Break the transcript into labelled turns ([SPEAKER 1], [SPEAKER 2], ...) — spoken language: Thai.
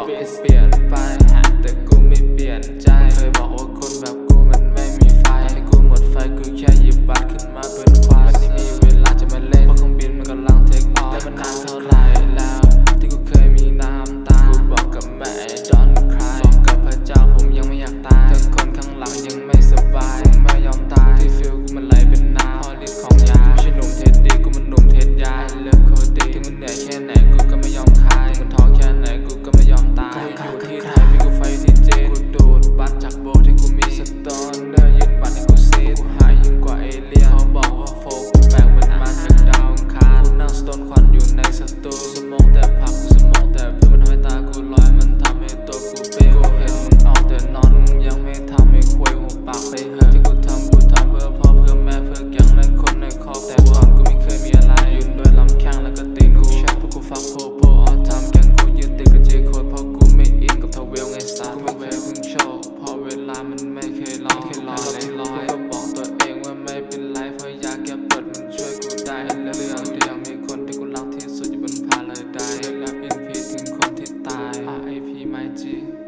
[SPEAKER 1] อกเปลี่ยนไป แต่กูไม่เปลี่ยนใจเคยบอกว่าคนแบบกูมันไม่มีไฟกูหมดไฟกูแค่หยิบบัตรขึ้นมาเปิดควายมันไม่มีเวลาจะมาเล่นเพราะเครื่องบินมันกำลังเทคออฟและมันนาน และเรื่องที่ยังมีคนที่กูรักที่สุดอยู่บนพาราไดและเป็นพีถึงคนที่ตาย RIP ไมจี